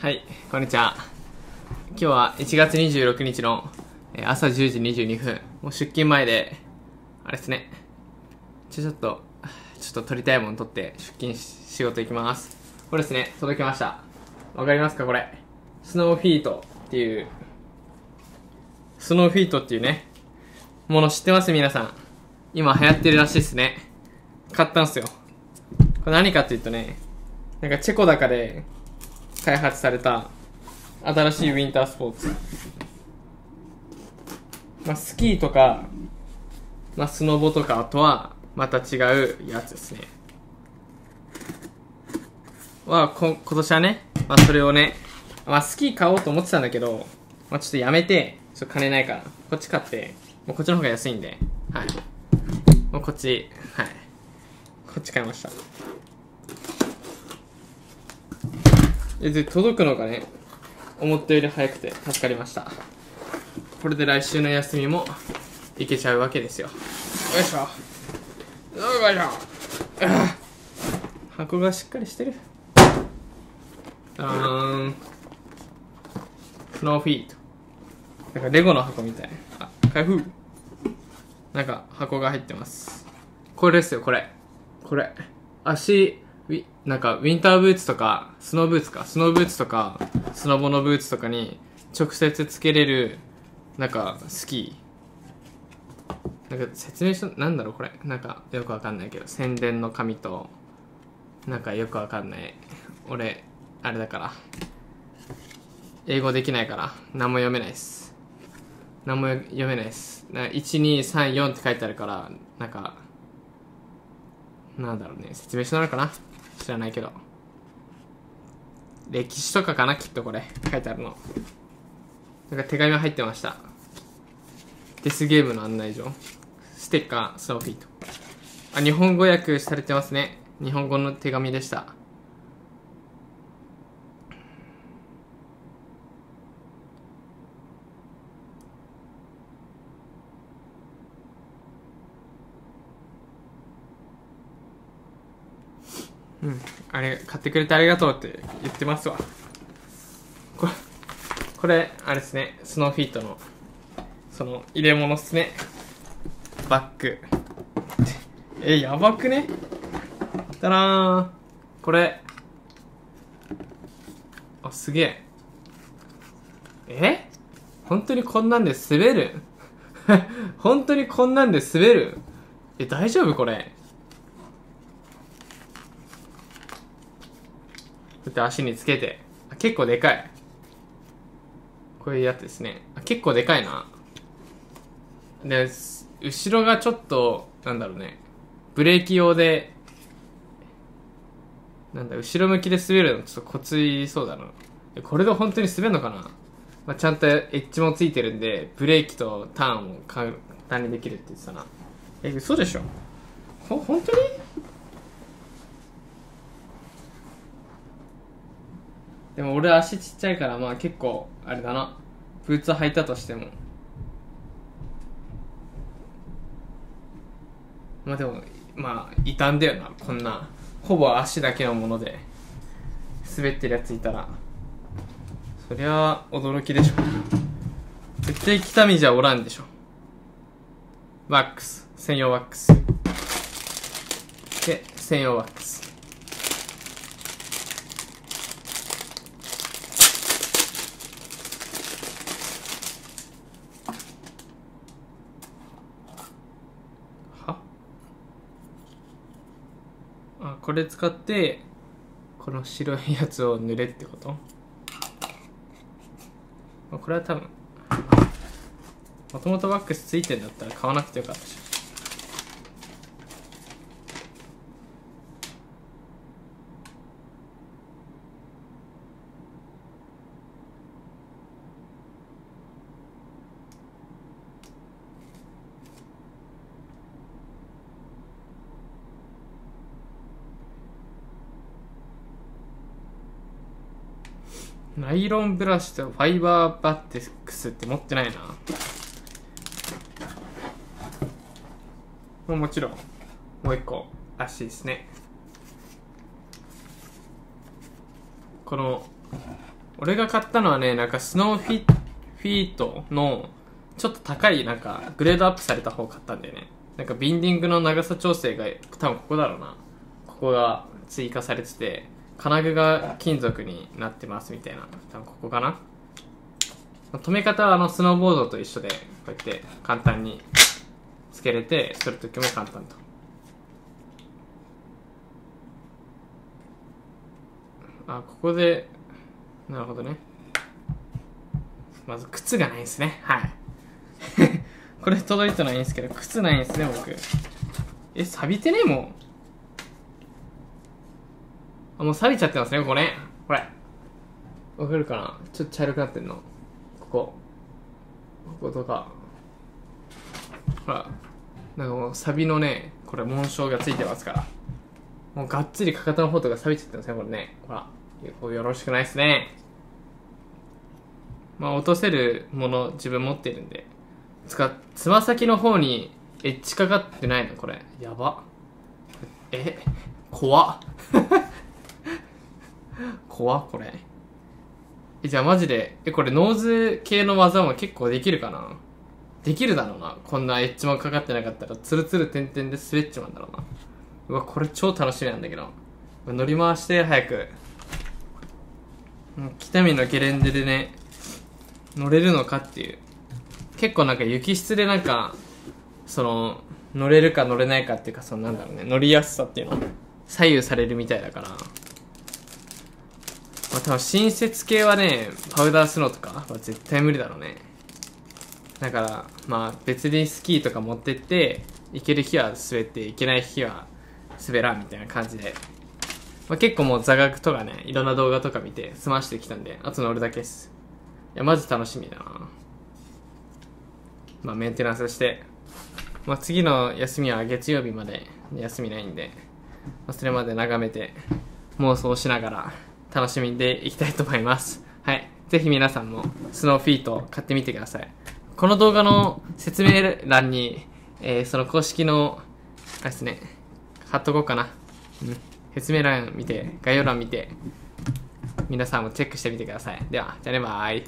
はい、こんにちは。今日は1月26日の朝10時22分。もう出勤前で、あれですね。ちょ、ちょっと、ちょっと撮りたいもの撮って出勤し仕事行きます。これですね、届きました。わかりますかこれ。スノーフィートっていう、スノーフィートっていうね、もの知ってます？皆さん。今流行ってるらしいですね。買ったんすよ。これ何かっていうとね、なんかチェコ高で開発された新しいウィンタースポーツ。まあ、スキーとか、まあ、スノボとかとはまた違うやつですね。は、こ、今年はね、まあ、それをね、まあ、スキー買おうと思ってたんだけど、まあ、ちょっとやめて、ちょっと金ないから、こっち買って、もうこっちの方が安いんで、はい。もうこっち、はい。こっち買いました。えで届くのがね？思ったより早くて助かりました。これで来週の休みも行けちゃうわけですよ。よいしょ。よいしょ。あ箱がしっかりしてる。あーん。スノーフィート。なんかレゴの箱みたい。あ開封。なんか箱が入ってます。これですよこれ。これ。足ウィなんかウィンターブーツとかスノーブーツか。スノーブーツとかスノボのブーツとかに直接つけれるなんかスキー。なんか説明書なんだろうこれ。なんかよくわかんないけど。宣伝の紙となんかよくわかんない。俺あれだから。英語できないから。何も読めないです。何も読めないです。な1234って書いてあるからなんかなんだろうね。説明書なのかな。知らないけど。歴史とかかなきっとこれ。書いてあるの。なんか手紙が入ってました。デスゲームの案内状。ステッカースローフィートあ日本語訳されてますね。日本語の手紙でした。うん、あれ買ってくれてありがとうって言ってますわ。これこれあれですね。スノーフィートのその入れ物っすね。バッグ。えやばくね？だらーん。これ。あすげえ。え？本当にこんなんで滑る？本当にこんなんで滑る？え大丈夫これ？こうやって足につけて。結構でかい。こういうやつですね。結構でかいな。で後ろがちょっとなんだろうね。ブレーキ用でなんだ後ろ向きで滑るのちょっとコツいそうだな。これで本当に滑るのかな、まあ、ちゃんとエッジもついてるんでブレーキとターンを簡単にできるって言ってたな。え嘘でしょ？ほ本当に？でも俺足ちっちゃいからまあ結構あれだな。ブーツ履いたとしても。まあでもまあ傷んだよな。こんなほぼ足だけのもので。滑ってるやついたら。そりゃ驚きでしょ。絶対北見じゃおらんでしょ。ワックス。専用ワックス。で専用ワックス。これ使ってこの白いやつを塗れってこと？これは多分もともとワックスついてんだったら買わなくてよかったし。ナイロンブラシとファイバーバッテックスって持ってないなももちろんもう一個足ですねこの俺が買ったのはね、なんかスノーフィフィートのちょっと高い、なんかグレードアップされた方を買ったんだよね。なんかビンディングの長さ調整が多分ここだろうな。ここが追加されてて、金具が金属になってますみたいな。多分ここかな。止め方はあのスノーボードと一緒で、こうやって簡単につけれて、それときも簡単と。あ、ここで、なるほどね。まず靴がないんですね。はい。これ届いてないんですけど、靴ないんですね、僕。え、錆びてねもう。あ、もう錆びちゃってますね、ここね。これ。わかるかな？ちょっと茶色くなってんの。ここ。こことか。ほら。なんかもう錆のね、これ紋章がついてますから。もうがっつりかかとの方とか錆びちゃってますね、これね。ほら。よろしくないですね。まあ、落とせるもの自分持ってるんで。つか、つま先の方にエッジかかってないのこれ。やば。え、怖っ。怖っ、これ。え、じゃあマジで、え、これノーズ系の技も結構できるかな？できるだろうな。こんなエッジもかかってなかったら、ツルツルテンテンで滑っちまうんだろうな。うわ、これ超楽しみなんだけど。乗り回して、早く。北見のゲレンデでね、乗れるのかっていう。結構なんか雪質でなんか、その、乗れるか乗れないかっていうか、そのなんだろうね、乗りやすさっていうの左右されるみたいだから。まあ多分新雪系はね、パウダースノーとかは絶対無理だろうね。だから、まあ別にスキーとか持ってって、行ける日は滑って、行けない日は滑らんみたいな感じで。まあ、結構もう座学とかね、いろんな動画とか見て済ましてきたんで、あと乗るだけです。いや、マジ楽しみだなまあメンテナンスして、まあ次の休みは月曜日まで休みないんで、まあ、それまで眺めて妄想しながら楽しみでいきたいと思います。はい。ぜひ皆さんもスノーフィート買ってみてください。この動画の説明欄に、えー、その公式の、あれですね、貼っとこうかな。うん。説明欄見て、概要欄見て、皆さんもチェックしてみてください。では、じゃあね、バイ。